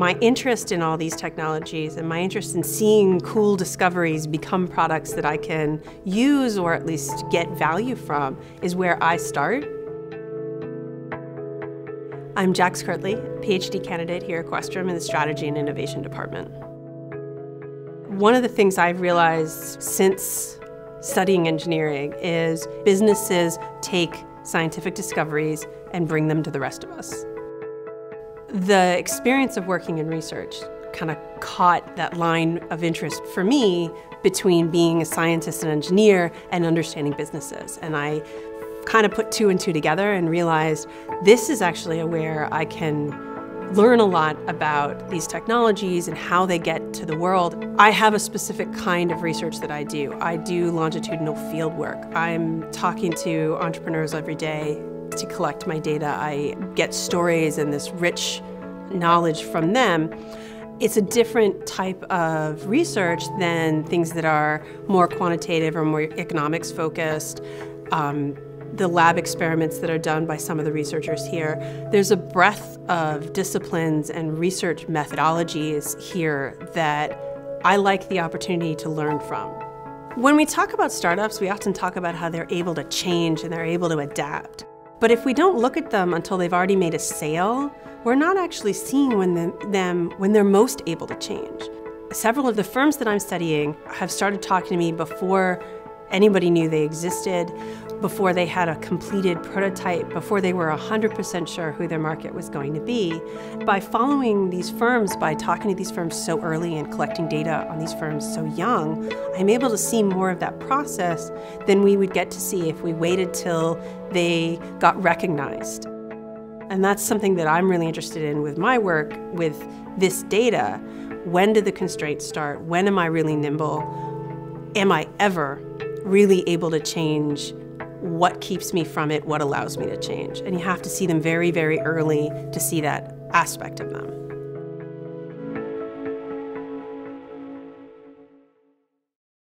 My interest in all these technologies and my interest in seeing cool discoveries become products that I can use or at least get value from is where I start. I'm Jax Kirtley, PhD candidate here at Questrom in the Strategy and Innovation Department. One of the things I've realized since studying engineering is businesses take scientific discoveries and bring them to the rest of us. The experience of working in research kind of caught that line of interest for me between being a scientist and engineer and understanding businesses. And I kind of put two and two together and realized this is actually where I can learn a lot about these technologies and how they get to the world. I have a specific kind of research that I do. I do longitudinal field work. I'm talking to entrepreneurs every day to collect my data. I get stories and this rich knowledge from them. It's a different type of research than things that are more quantitative or more economics focused. Um, the lab experiments that are done by some of the researchers here. There's a breadth of disciplines and research methodologies here that I like the opportunity to learn from. When we talk about startups, we often talk about how they're able to change and they're able to adapt. But if we don't look at them until they've already made a sale, we're not actually seeing when the, them when they're most able to change. Several of the firms that I'm studying have started talking to me before anybody knew they existed, before they had a completed prototype, before they were 100% sure who their market was going to be. By following these firms, by talking to these firms so early and collecting data on these firms so young, I'm able to see more of that process than we would get to see if we waited till they got recognized. And that's something that I'm really interested in with my work with this data. When did the constraints start? When am I really nimble? Am I ever really able to change what keeps me from it, what allows me to change. And you have to see them very, very early to see that aspect of them.